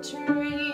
solitary